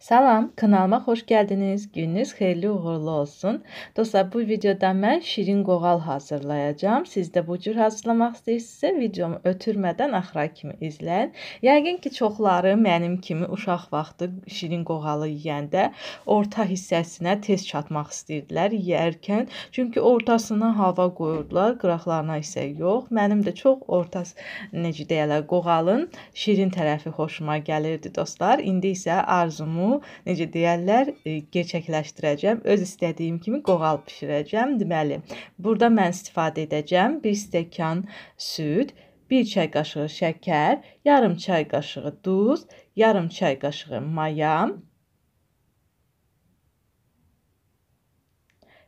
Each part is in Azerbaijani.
Salam, kanalıma xoş gəldiniz. Gününüz xeyirli uğurlu olsun. Dostlar, bu videoda mən şirin qoğal hazırlayacağam. Siz də bu cür hazırlamaq istəyirsinizsə, videomu ötürmədən axıra kimi izləyin. Yəqin ki, çoxları mənim kimi uşaq vaxtı şirin qoğalı yeyəndə orta hissəsinə tez çatmaq istəyirdilər yeyərkən. Çünki ortasına hava qoyurdular, qıraqlarına isə yox. Mənim də çox orta necə deyirlər, qoğalın şirin tərəfi xoşuma gəlirdi dostlar. İndi isə arzumu necə deyərlər, e, gerçəkləşdirəcəm. Öz istədiyim kimi qoğal bişirəcəm. Deməli, burada mən istifadə edəcəm 1 stəkan süd, 1 çay qaşığı şəkər, yarım çay qaşığı duz, yarım çay qaşığı maya,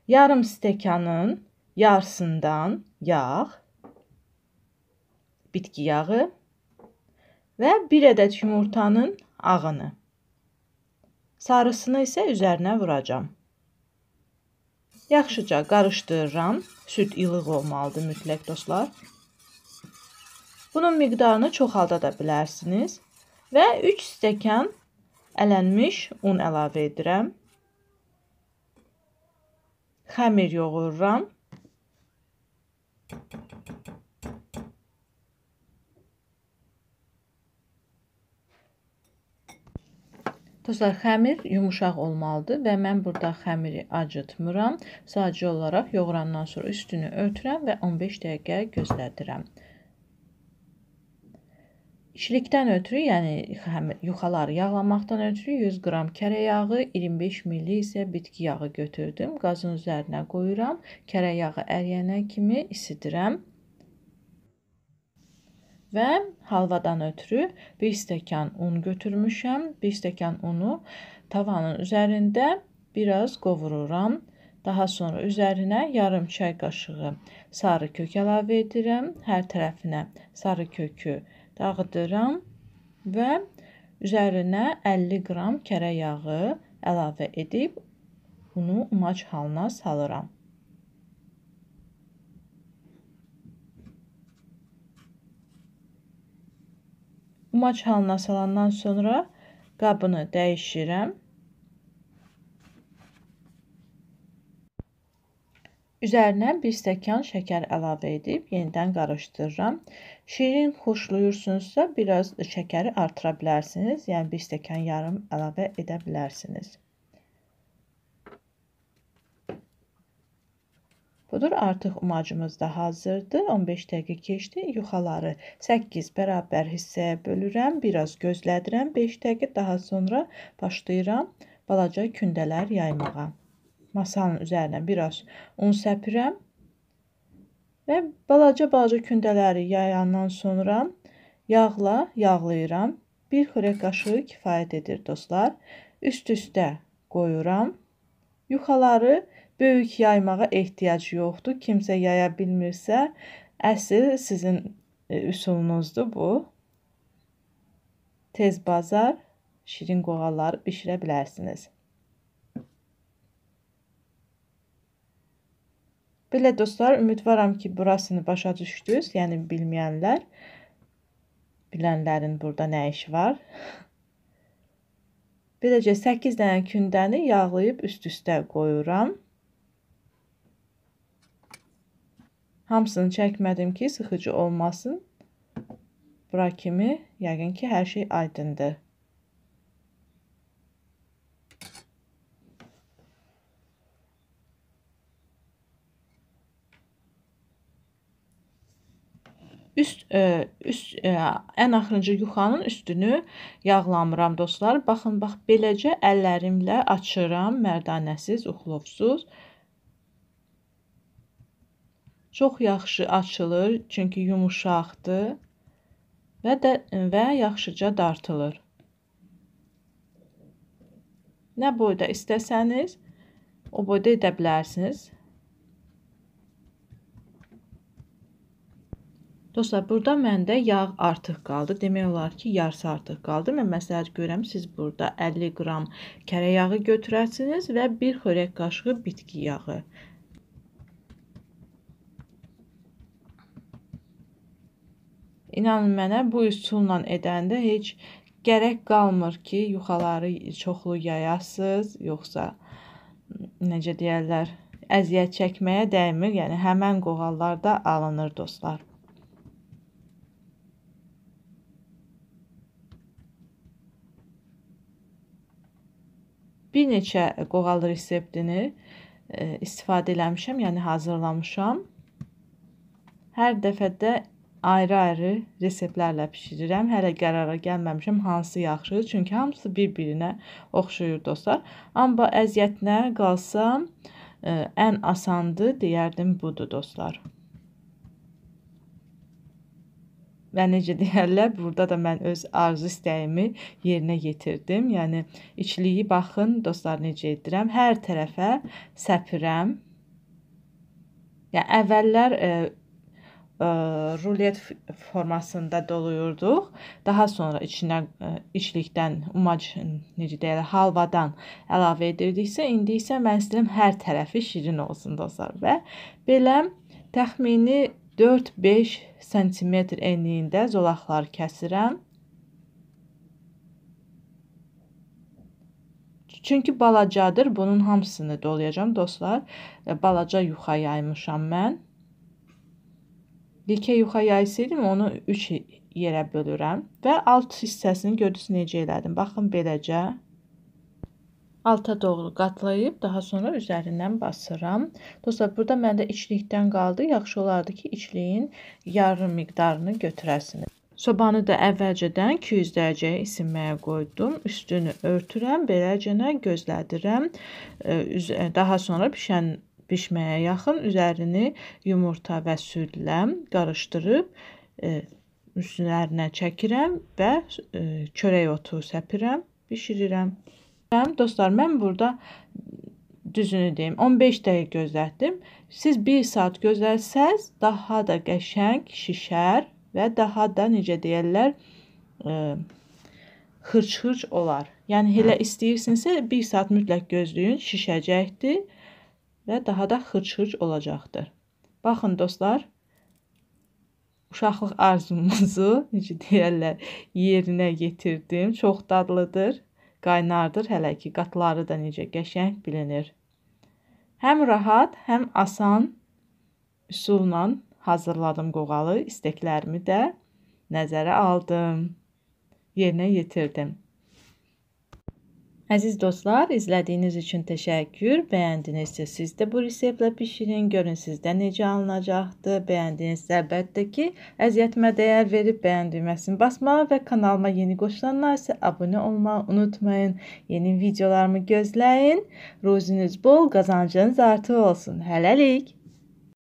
yarım stəkanın yarısından yağ, bitki yağı və 1 ədəd yumurtanın ağını. Sarısını isə üzərinə vuracam. Yaxşıca qarışdırıram. Süd ilıq olmalıdır mütləq dostlar. Bunun miqdarını çoxalda da bilərsiniz. Və 3 stəkan ələnmiş un əlavə edirəm. Xəmir yoğururam. Dostlar, xəmir yumuşaq olmalıdır və mən burada xəmiri acıtmıram. Sadəcə olaraq yoğurandan sonra üstünü örtürəm və 15 dəqiqə gözlədirəm. İşlikdən ötürü, yəni yuxaları yağlamaqdan ötürü 100 qram kərə yağı, 25 ml isə bitki yağı götürdüm. Qazın üzərinə qoyuram. Kərə yağı əriyənə kimi isidirəm və halvadan ötürü 1 stəkan un götürmüşəm. 1 stəkan unu tavanın üzərində biraz qovururam. Daha sonra üzərinə yarım çay qaşığı sarı kök əlavə edirəm. Hər tərəfinə sarı kökü dağıdıram və üzərinə 50 qram kərə yağı əlavə edib unu umac halına salıram. Umac halına salandan sonra qabını dəyişirəm. Üzərinə 1 stəkan şəkər əlavə edib yenidən qarışdırıram. Şirin xoşlayırsınızsa biraz şəkəri artıra bilərsiniz. Yəni 1 stəkan yarım əlavə edə bilərsiniz. Budur, artıq umacımız da hazırdır. 15 dəqiqə keçdi. Yuxaları 8 bərabər hissəyə bölürəm. Biraz gözlədirəm 5 dəqiqə. Daha sonra başlayıram balaca kündələr yaymağa. Masanın üzərinə biraz un səpirəm. Və balaca-balaca kündələri yayandan sonra yağla yağlayıram. Bir xörək qaşığı kifayət edir dostlar. Üst-üstə qoyuram. Yuxaları böyük yaymağa ehtiyac yoxdur. Kimsə yaya bilmirsə, əsl sizin e, üsulunuzdur bu. Tez bazar şirin qoğalları bişirə bilərsiniz. Belə dostlar, ümidvaram ki, burasını başa düşdünüz. Yəni bilməyənlər, bilənlərin burada nə işi var? Beləcə 8 dənə kündəni yağlayıb üst-üstə qoyuram. Hamısını çəkmədim ki, sıxıcı olmasın. Bura kimi yəqin ki, hər şey aydındır. Üst, ə, e, üst ə, e, ən axırıncı yuxanın üstünü yağlamıram dostlar. Baxın, bax beləcə əllərimlə açıram, mərdanəsiz, uxlovsuz. Çox yaxşı açılır, çünki yumuşaqdır və də və yaxşıca dartılır. Nə boyda istəsəniz, o boyda edə bilərsiniz. Dostlar, burada məndə yağ artıq qaldı. Demək olar ki, yarısı artıq qaldı. Mən məsləhət görürəm, siz burada 50 qram kərə yağı götürəsiniz və 1 xörək qaşığı bitki yağı. İnanın mənə bu üsulla edəndə heç gərək qalmır ki, yuxaları çoxlu yayasız, yoxsa necə deyərlər, əziyyət çəkməyə dəymir. Yəni həmən qoğallar da alınır dostlar. Bir neçə qoğal reseptini istifadə eləmişəm, yəni hazırlamışam. Hər dəfə də ayrı-ayrı reseptlərlə bişirirəm. Hələ qərara gəlməmişəm hansı yaxşıdır, çünki hamısı bir-birinə oxşuyur dostlar. Amma əziyyətinə qalsam, e, ən asandır deyərdim budur dostlar. Və necə deyərlər, burada da mən öz arzu istəyimi yerinə yetirdim. Yəni içliyi baxın dostlar necə edirəm. Hər tərəfə səpirəm. Yəni əvvəllər e, e, rulet formasında doluyurduq. Daha sonra içinə içlikdən, umac necə deyirlər, halvadan əlavə edirdiksə, indi isə mən istəyirəm hər tərəfi şirin olsun dostlar və belə təxmini 4-5 sm enliyində zolaqlar kəsirəm. Çünki balacadır. Bunun hamısını dolayacağam dostlar. Balaca yuxa yaymışam mən. Yekə yuxa yaysaydım onu 3 yerə bölürəm və alt hissəsini gördünüz necə elədim. Baxın beləcə alta doğru qatlayıb daha sonra üzərindən basıram. Dostlar, burada məndə içlikdən qaldı. Yaxşı olardı ki, içliyin yarım miqdarını götürəsiniz. Sobanı da əvvəlcədən 200 dərəcəyə isinməyə qoydum. Üstünü örtürəm, beləcənə gözlədirəm. Daha sonra pişən bişməyə yaxın üzərini yumurta və südlə qarışdırıb üstlərinə çəkirəm və çörək otu səpirəm, bişirirəm. Dostlar, mən burada düzünü deyim, 15 dəqiqə gözlətdim. Siz 1 saat gözləsəz, daha da qəşəng şişər və daha da necə deyirlər, e, xırç-xırç olar. Yəni elə istəyirsinizsə 1 saat mütləq gözləyin, şişəcəkdir və daha da xırç-xırç olacaqdır. Baxın dostlar, uşaqlıq arzumuzu necə deyirlər, yerinə yetirdim. Çox dadlıdır qaynardır hələ ki, qatları da necə qəşəng bilinir. Həm rahat, həm asan üsulla hazırladım qoğalı, isteklərimi də nəzərə aldım, yerinə yetirdim. Əziz dostlar, izlədiyiniz üçün təşəkkür. Bəyəndinizsə siz də bu reseptlə bişirin. Görün sizdə necə alınacaqdır. Bəyəndinizsə əlbəttə ki, əziyyətimə dəyər verib bəyən düyməsini basmağı və kanalıma yeni qoşulanlar isə abunə olmağı unutmayın. Yeni videolarımı gözləyin. Ruziniz bol, qazancınız artıq olsun. Hələlik.